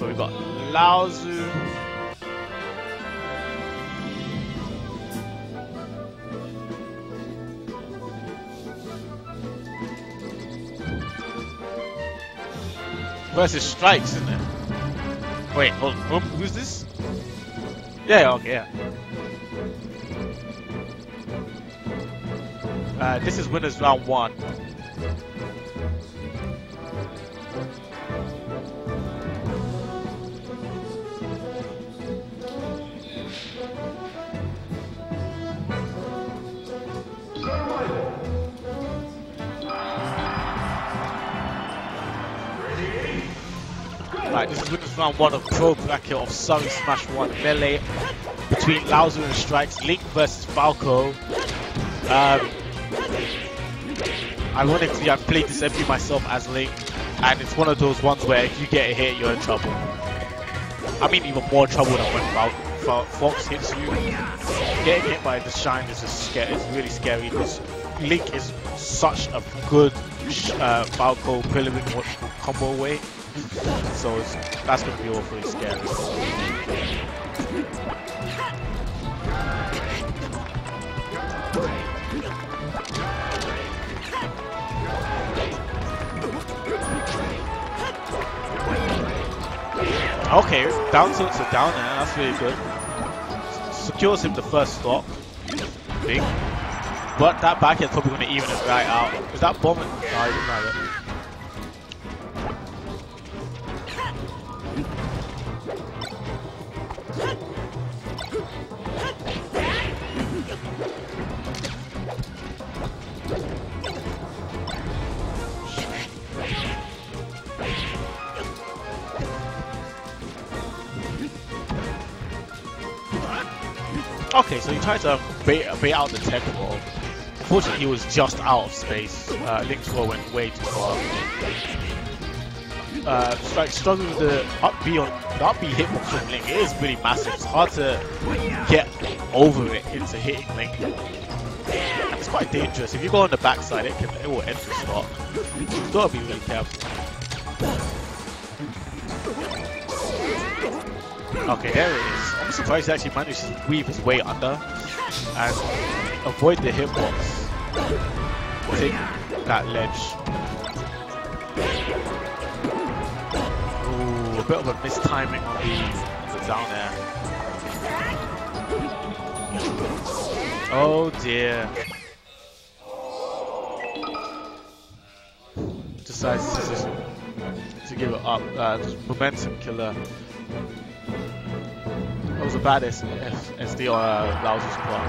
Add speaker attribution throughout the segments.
Speaker 1: So we've got Lalzu. Versus Strykz, isn't it? Wait, hold on. Who's this? Yeah, okay, yeah. Uh, this is winners round one. Right, this is round one of Pro Bracket of Surrey Smash 1 Melee between Lalzu and Strykz, Link versus Falco. Um, ironically, I've played this MP myself as Link, and it's one of those ones where if you get a hit, you're in trouble. I mean, even more trouble than when Fox hits you. Getting hit by the Shine is really scary because Link is such a good uh, Falco preliminary combo way. So that's going to be awfully scary. Okay, down tilts are down there, that's really good. Secures him the first stock. Big. But that back is probably going to even it right out. Is that bomb? No, Okay, so he tried to bait, bait out the tech ball. Unfortunately, he was just out of space. Uh, Link's score went way too far. Uh, like struggling with the up B on the up B hitbox from Link. It is really massive. It's hard to get over it into hitting Link. And it's quite dangerous. If you go on the backside, it can it will end the stock. You've got to be really careful. Okay, there it is. I'm surprised he actually managed to weave his way under and avoid the hitbox. Take that ledge. Ooh, a bit of a mistiming on the, the down air. Oh dear. Decides to, to give it up. Uh, momentum killer. Was a bad S S SD on Lalzu's part.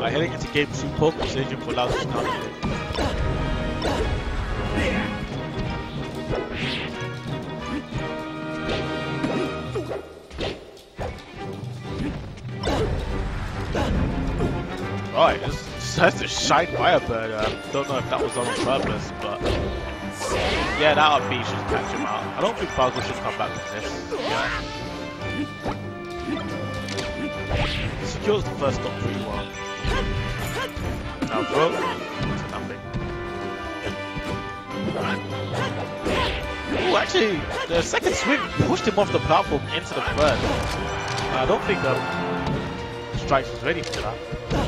Speaker 1: Right, heading into game two, pole position for Lalzu's counter. Right, this decides to shine Firebird. Uh, don't know if that was on purpose, but yeah, that RP should catch him out. I don't think Falco should come back from this. Yeah. Secures the first stop pretty well. Now, bro, nothing. Ooh, actually, the second swing pushed him off the platform into the third. I don't think um, Strykz was ready for that.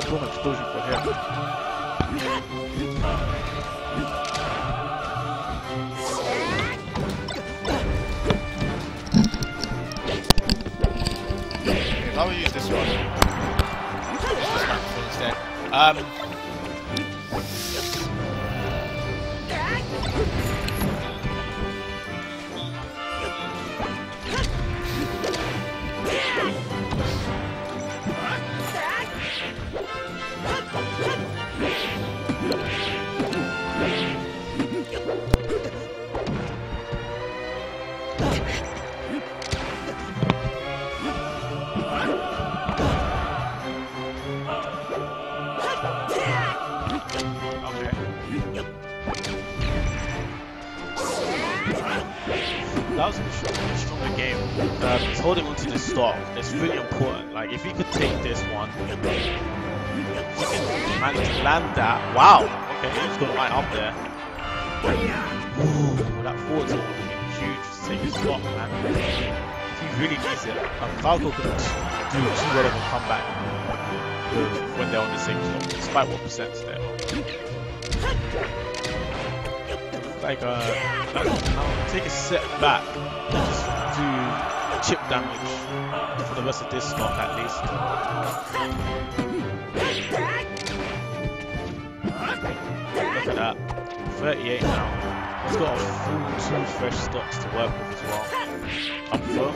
Speaker 1: Bomb, no bomb explosion for him.
Speaker 2: I will use this one. This microphone instead. Um,
Speaker 1: That was the stronger game. Uh, um, holding onto the stock. It's really important. Like, if you could take this one he can manage to land that. Wow. Okay, he's got right up there. Ooh, that forward tilt would been huge to take his stock, man. He really needs it. Um, Falco can do too well of a comeback when they're on the same stock, despite what percent's there. Like, uh, take a step back and just do chip damage for the rest of this stock at least. At that. 38 now. He's got a full two fresh stocks to work with as well. Up throw.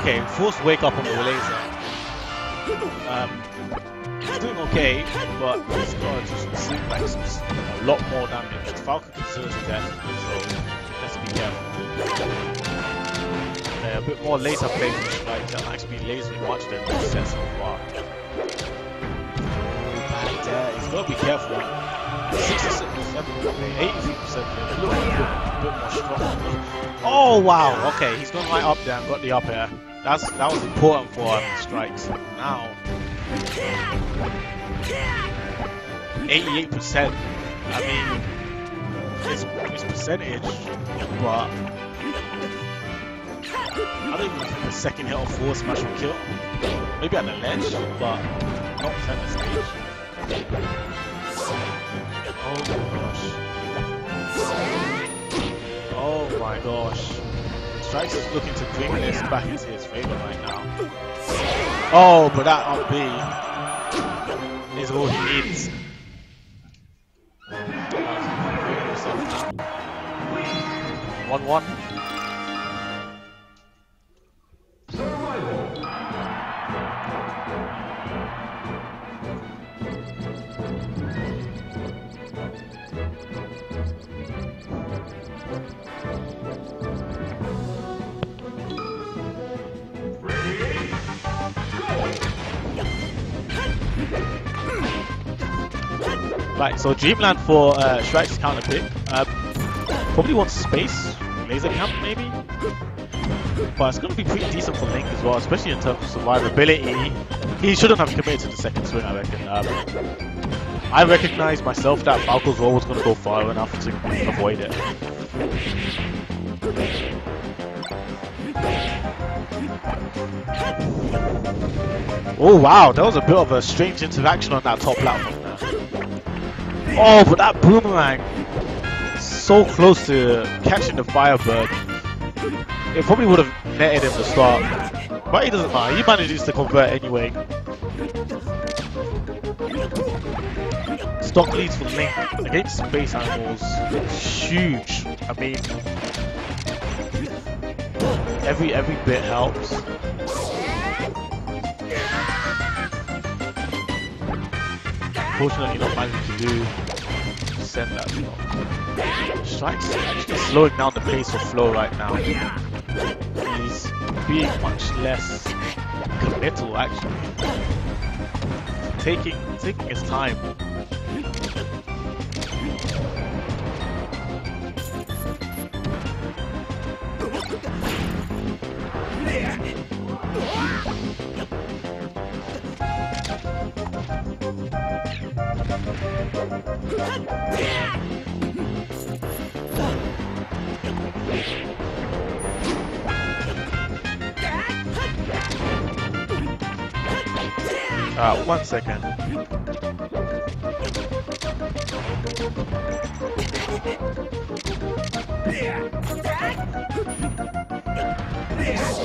Speaker 1: Okay, force wake up on the laser. Um, he's doing okay, but he's got to just like some, a lot more damage. Falcon considers death, so let's be careful. Uh, a bit more laser play that actually lasering much than set so far. Back there, he's got to be careful. 67, 83%, a little bit, bit more strong. Oh wow, okay, he's gone right up there and got the up air. That's that was important for um, Strykz. Now 88%. I mean it's, it's percentage, but I don't even think the second hit of forward smash will kill. Maybe at the ledge, but not center stage. Oh my gosh. Oh my gosh. Strykz is looking to bring this back into his favor right now. Oh, but that up B is all he needs. One one. Right, so Dreamland for uh, Strykz counter pick. Uh, probably wants space, laser camp maybe. But it's going to be pretty decent for Link as well, especially in terms of survivability. He shouldn't have committed to the second swing, I reckon. Um, I recognize myself that Falco's was going to go far enough to avoid it. Oh wow, that was a bit of a strange interaction on that top platform. Oh, but that boomerang, so close to catching the Firebird. It probably would have netted him the start, but he doesn't mind. He manages to convert anyway. Stock leads for Link against Space Animals, huge. I mean, every every bit helps. Unfortunately, not managing to do send that shot. Strykz actually slowing down the pace of flow right now. He's being much less committal actually. Taking taking his time. Uh, one second. Yeah.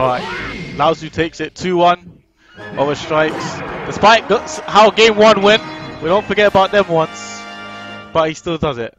Speaker 1: Alright, Lalzu takes it 2-1 over Strykz. Despite how game 1 went, we don't forget about them once. But he still does it.